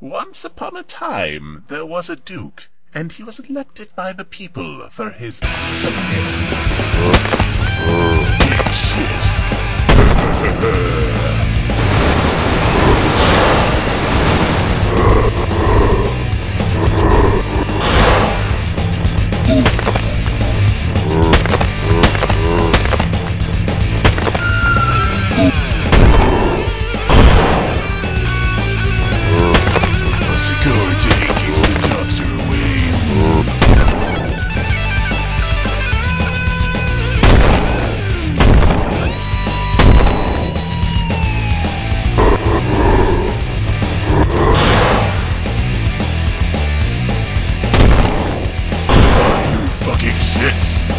Once upon a time, there was a duke, and he was elected by the people for his awesomeness. shit!